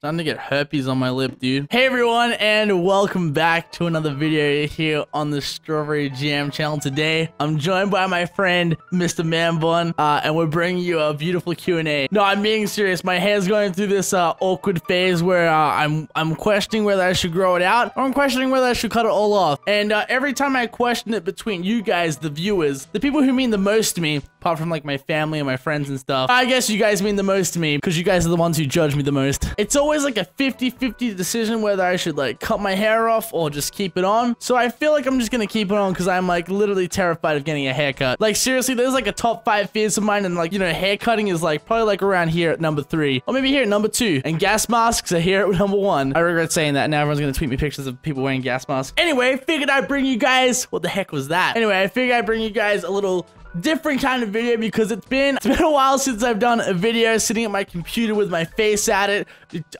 Starting to get herpes on my lip, dude. Hey everyone, and welcome back to another video here on the Strauberry Jam channel. Today, I'm joined by my friend, Mr. Manbun, uh, and we're bringing you a beautiful Q&A. No, I'm being serious. My hair's going through this uh, awkward phase where uh, I'm I'm questioning whether I should grow it out or I'm questioning whether I should cut it all off. And uh, every time I question it between you guys, the viewers, the people who mean the most to me, apart from like my family and my friends and stuff, I guess you guys mean the most to me because you guys are the ones who judge me the most. It's always always like a 50-50 decision whether I should like cut my hair off or just keep it on. So I feel like I'm just gonna keep it on because I'm like literally terrified of getting a haircut. Like seriously, there's like a top five fears of mine and like, you know, hair cutting is like probably like around here at number three or maybe here at number two. And gas masks are here at number one. I regret saying that. Now everyone's gonna tweet me pictures of people wearing gas masks. Anyway, figured I'd bring you guys, what the heck was that? Anyway, I figured I'd bring you guys a little different kind of video because it's been it's been a while since I've done a video sitting at my computer with my face at it.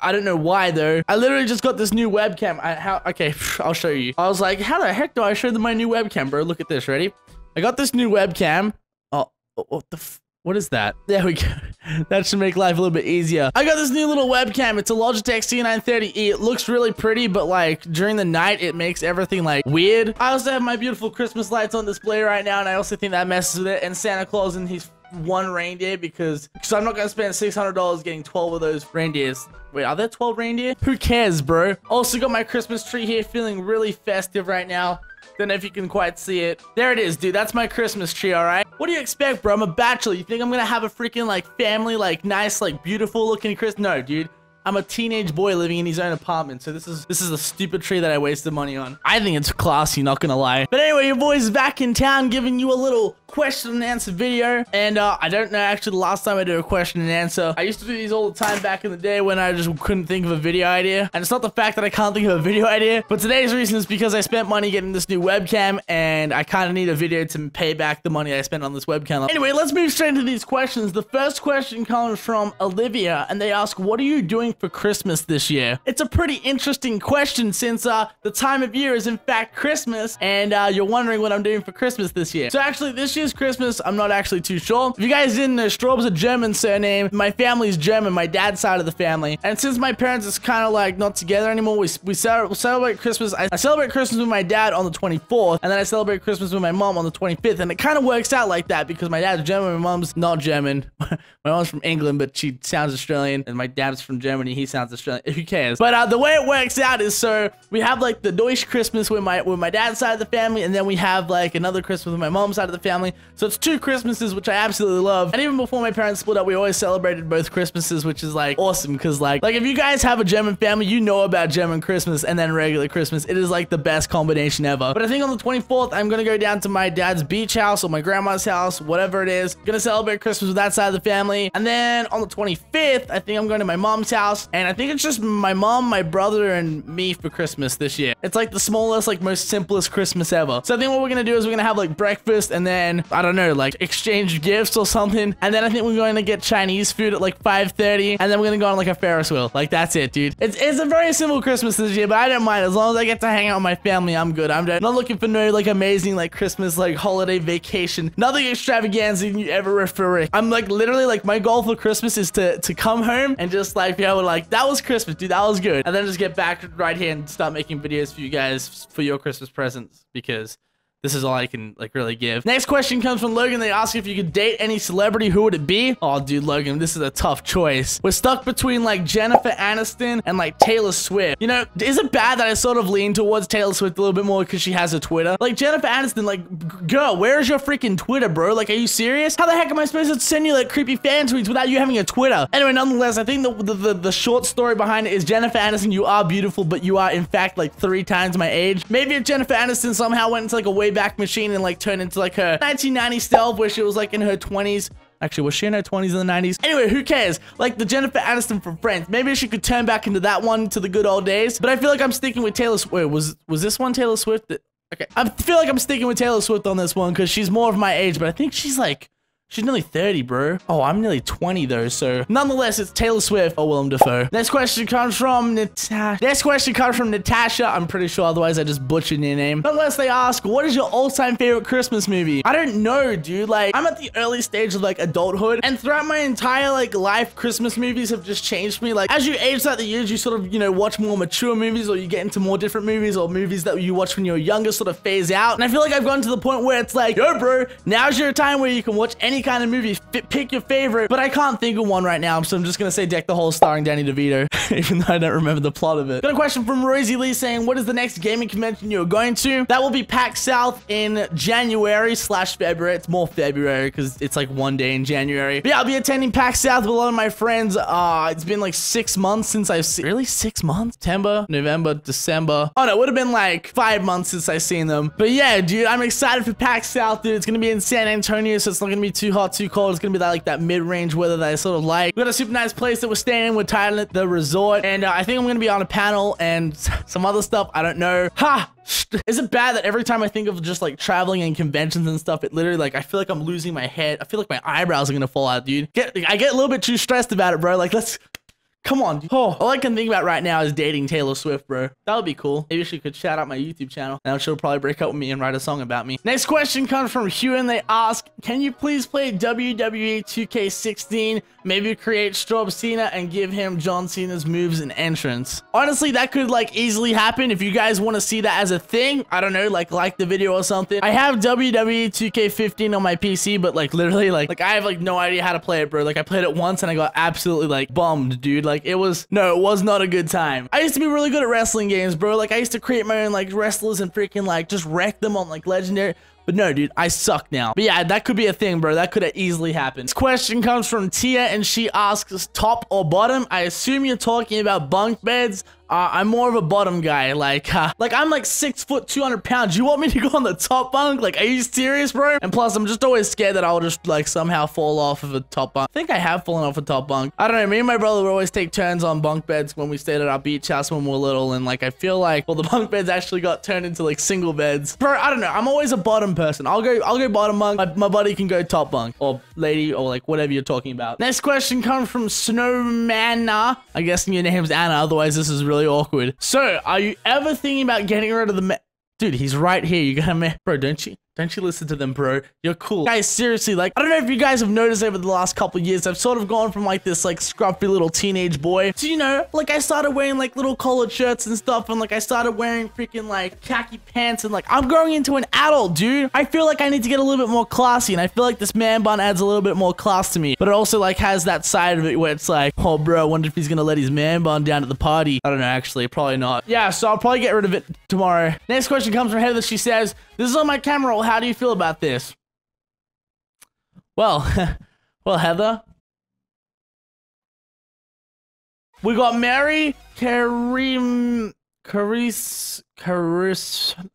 I don't know why though. I literally just got this new webcam. I, how okay, I'll show you. I was like, how the heck do I show them my new webcam, bro? Look at this. Ready? I got this new webcam. Oh, oh what the. What is that? There we go. that should make life a little bit easier. I got this new little webcam. It's a Logitech C930E. It looks really pretty, but like during the night, it makes everything like weird. I also have my beautiful Christmas lights on display right now, and I also think that messes with it. And Santa Claus and his one reindeer because because I'm not gonna spend $600 getting 12 of those reindeers. Wait, are there 12 reindeer? Who cares, bro? Also got my Christmas tree here, feeling really festive right now. Don't know if you can quite see it. There it is, dude. That's my Christmas tree, all right? What do you expect, bro? I'm a bachelor. You think I'm gonna have a freaking, like, family, like, nice, like, beautiful looking Christmas? No, dude. I'm a teenage boy living in his own apartment, so this is this is a stupid tree that I wasted money on. I think it's classy, not gonna lie. But anyway, your boy's back in town giving you a little question and answer video. And uh, I don't know actually the last time I did a question and answer. I used to do these all the time back in the day when I just couldn't think of a video idea. And it's not the fact that I can't think of a video idea, but today's reason is because I spent money getting this new webcam and I kind of need a video to pay back the money I spent on this webcam. Anyway, let's move straight into these questions. The first question comes from Olivia and they ask, what are you doing for Christmas this year? It's a pretty interesting question since uh, the time of year is in fact Christmas and uh, you're wondering what I'm doing for Christmas this year. So actually this year's Christmas, I'm not actually too sure. If you guys didn't know, Straub's a German surname. My family's German, my dad's side of the family. And since my parents is kind of like not together anymore, we, we celebrate Christmas. I, I celebrate Christmas with my dad on the 24th and then I celebrate Christmas with my mom on the 25th. And it kind of works out like that because my dad's German, my mom's not German. my mom's from England, but she sounds Australian and my dad's from Germany. He sounds Australian. Who cares? But uh, the way it works out is so we have like the Deutsch Christmas with my with my dad's side of the family, and then we have like another Christmas with my mom's side of the family. So it's two Christmases, which I absolutely love. And even before my parents split up, we always celebrated both Christmases, which is like awesome because like like if you guys have a German family, you know about German Christmas and then regular Christmas. It is like the best combination ever. But I think on the 24th, I'm gonna go down to my dad's beach house or my grandma's house, whatever it is. Gonna celebrate Christmas with that side of the family. And then on the 25th, I think I'm going to my mom's house. And I think it's just my mom, my brother, and me for Christmas this year. It's like the smallest, like most simplest Christmas ever. So I think what we're gonna do is we're gonna have like breakfast and then I don't know, like exchange gifts or something. And then I think we're going to get Chinese food at like 5:30, and then we're gonna go on like a Ferris wheel. Like that's it, dude. It's it's a very simple Christmas this year, but I don't mind as long as I get to hang out with my family. I'm good. I'm not looking for no like amazing like Christmas like holiday vacation. Nothing extravaganza you ever refer. I'm like literally like my goal for Christmas is to to come home and just like be able like that was Christmas, dude. That was good. And then just get back right here and start making videos for you guys for your Christmas presents because this is all I can like really give. Next question comes from Logan. They ask if you could date any celebrity, who would it be? Oh, dude, Logan, this is a tough choice. We're stuck between like Jennifer Aniston and like Taylor Swift. You know, is it bad that I sort of lean towards Taylor Swift a little bit more because she has a Twitter? Like Jennifer Aniston, like, girl, where's your freaking Twitter, bro? Like, are you serious? How the heck am I supposed to send you like creepy fan tweets without you having a Twitter? Anyway, nonetheless, I think the the, the, the short story behind it is Jennifer Aniston, you are beautiful, but you are in fact like three times my age. Maybe if Jennifer Aniston somehow went into like a Wayback Machine and like turn into like her 1990 self where she was like in her 20s. Actually, was she in her 20s in the 90s? Anyway, who cares? Like the Jennifer Aniston from Friends. Maybe she could turn back into that one to the good old days. But I feel like I'm sticking with Taylor Swift. Wait, was, was this one Taylor Swift? Okay. I feel like I'm sticking with Taylor Swift on this one because she's more of my age, but I think she's like She's nearly 30, bro. Oh, I'm nearly 20 though, so nonetheless, it's Taylor Swift oh, or Willem Dafoe. Next question comes from Natasha. Next question comes from Natasha. I'm pretty sure otherwise I just butchered your name. Nonetheless, they ask, what is your all-time favorite Christmas movie? I don't know, dude. Like, I'm at the early stage of like adulthood, and throughout my entire like life, Christmas movies have just changed me. Like, as you age throughout the years, you sort of, you know, watch more mature movies or you get into more different movies or movies that you watch when you're younger sort of phase out. And I feel like I've gotten to the point where it's like, yo, bro, now's your time where you can watch any kind of movie, pick your favorite, but I can't think of one right now, so I'm just gonna say Deck the Hall starring Danny DeVito, even though I don't remember the plot of it. Got a question from Rosie Lee saying, what is the next gaming convention you're going to? That will be PAX South in January slash February. It's more February because it's like one day in January. But yeah, I'll be attending PAX South with a lot of my friends. Uh, it's been like six months since I've seen, really six months? September, November, December. Oh no, it would have been like five months since I've seen them. But yeah, dude, I'm excited for PAX South, dude. It's gonna be in San Antonio, so it's not gonna be too hot, too cold. It's gonna be that like that mid-range weather that I sort of like. We got a super nice place that we're staying in. We're titled it the resort, and uh, I think I'm gonna be on a panel and some other stuff. I don't know. Ha! Is it bad that every time I think of just like traveling and conventions and stuff, it literally like I feel like I'm losing my head. I feel like my eyebrows are gonna fall out, dude. Get I get a little bit too stressed about it, bro. Like let's Come on, dude. Oh, all I can think about right now is dating Taylor Swift, bro. That would be cool. Maybe she could shout out my YouTube channel. Now she'll probably break up with me and write a song about me. Next question comes from Hugh and they ask, can you please play WWE 2K16? Maybe create Straub Cena and give him John Cena's moves and entrance. Honestly, that could like easily happen. If you guys want to see that as a thing, I don't know, like like the video or something. I have WWE 2K15 on my PC, but like literally like, like I have like no idea how to play it, bro. Like I played it once and I got absolutely like bummed, dude. Like it was, no, it was not a good time. I used to be really good at wrestling games, bro. Like I used to create my own like wrestlers and freaking like just wreck them on like legendary. But no, dude, I suck now. But yeah, that could be a thing, bro. That could have easily happened. This question comes from Tia, and she asks, top or bottom? I assume you're talking about bunk beds. Uh, I'm more of a bottom guy. Like, uh, like I'm like six foot, 200 pounds. You want me to go on the top bunk? Like, are you serious, bro? And plus, I'm just always scared that I'll just like somehow fall off of a top bunk. I think I have fallen off a top bunk. I don't know. Me and my brother would always take turns on bunk beds when we stayed at our beach house when we were little. And like, I feel like, well, the bunk beds actually got turned into like single beds. Bro, I don't know. I'm always a bottom person. I'll go, I'll go bottom bunk. My, my buddy can go top bunk or lady or like whatever you're talking about. Next question comes from Snowmanna. I guess your name's Anna. Otherwise, this is really awkward. So are you ever thinking about getting rid of the... Dude, he's right here. You gotta... Bro, don't you... Don't you listen to them, bro. You're cool. Guys, seriously, like, I don't know if you guys have noticed over the last couple years, I've sort of gone from like this like scruffy little teenage boy to, you know, like I started wearing like little collared shirts and stuff and like I started wearing freaking like khaki pants and like I'm growing into an adult, dude. I feel like I need to get a little bit more classy and I feel like this man bun adds a little bit more class to me, but it also like has that side of it where it's like, oh bro, I wonder if he's gonna let his man bun down at the party. I don't know, actually, probably not. Yeah, so I'll probably get rid of it tomorrow. Next question comes from Heather. She says, this is on my camera roll. How do you feel about this? Well, well, Heather. We got Mary Karim Caris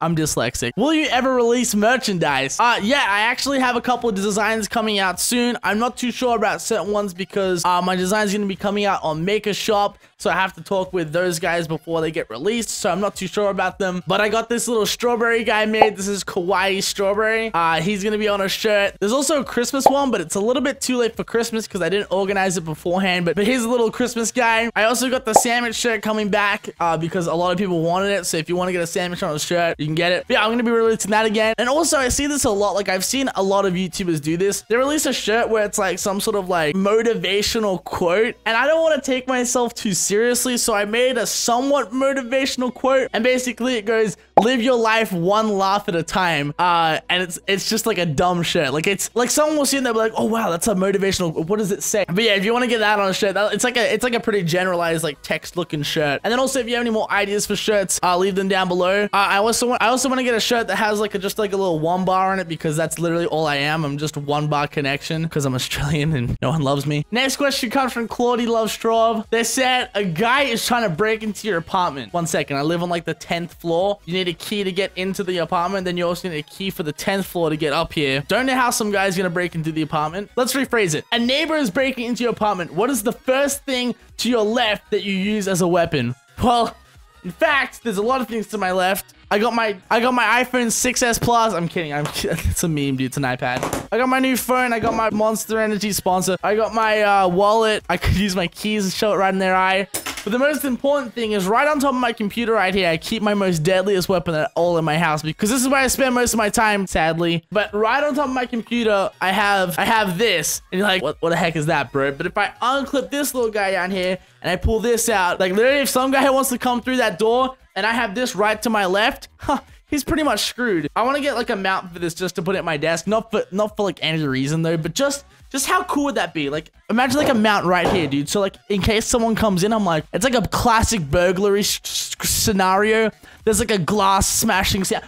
I'm dyslexic. Will you ever release merchandise? Uh yeah, I actually have a couple of designs coming out soon. I'm not too sure about certain ones because uh my design's gonna be coming out on Maker Shop. So I have to talk with those guys before they get released. So I'm not too sure about them. But I got this little strawberry guy made. This is Kawaii Strawberry. Uh, he's going to be on a shirt. There's also a Christmas one, but it's a little bit too late for Christmas because I didn't organize it beforehand. But, but here's a little Christmas guy. I also got the sandwich shirt coming back uh, because a lot of people wanted it. So if you want to get a sandwich on a shirt, you can get it. But yeah, I'm going to be releasing that again. And also, I see this a lot. Like, I've seen a lot of YouTubers do this. They release a shirt where it's like some sort of like motivational quote. And I don't want to take myself too seriously. So I made a somewhat motivational quote and basically it goes live your life one laugh at a time uh and it's it's just like a dumb shirt like it's like someone will see it and they'll be like oh wow that's a motivational what does it say but yeah if you want to get that on a shirt that, it's like a it's like a pretty generalized like text looking shirt and then also if you have any more ideas for shirts uh leave them down below uh, i also want i also want to get a shirt that has like a just like a little one bar on it because that's literally all i am i'm just one bar connection because i'm australian and no one loves me next question comes from claudie love straw they said a guy is trying to break into your apartment. One second, I live on like the 10th floor. You need a key to get into the apartment. Then you also need a key for the 10th floor to get up here. Don't know how some guy's gonna break into the apartment. Let's rephrase it. A neighbor is breaking into your apartment. What is the first thing to your left that you use as a weapon? Well, in fact, there's a lot of things to my left. I got my I got my iPhone 6s Plus. I'm kidding. I'm it's a meme, dude. It's an iPad. I got my new phone. I got my Monster Energy sponsor. I got my uh, wallet. I could use my keys and show it right in their eye. But the most important thing is right on top of my computer right here, I keep my most deadliest weapon at all in my house because this is where I spend most of my time, sadly. But right on top of my computer, I have I have this. And you're like, what, what the heck is that, bro? But if I unclip this little guy down here and I pull this out, like literally if some guy wants to come through that door and I have this right to my left, huh, he's pretty much screwed. I want to get like a mount for this just to put it at my desk. Not for not for like any reason though, but just just how cool would that be? Like, imagine like a mount right here, dude. So like, in case someone comes in, I'm like, it's like a classic burglary scenario. There's like a glass smashing sound.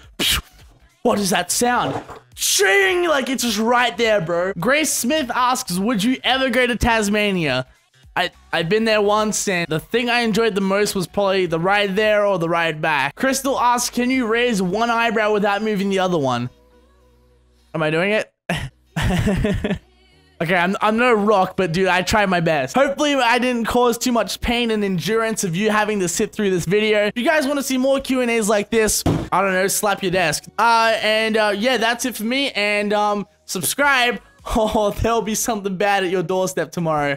What does that sound? Ching! Like, it's just right there, bro. Grace Smith asks, would you ever go to Tasmania? I, I've been there once, and the thing I enjoyed the most was probably the ride there or the ride back. Crystal asks, can you raise one eyebrow without moving the other one? Am I doing it? Okay, I'm, I'm no rock, but dude, I tried my best. Hopefully, I didn't cause too much pain and endurance of you having to sit through this video. If you guys want to see more Q&As like this, I don't know, slap your desk. Uh, and uh, yeah, that's it for me. And um, subscribe, or there'll be something bad at your doorstep tomorrow.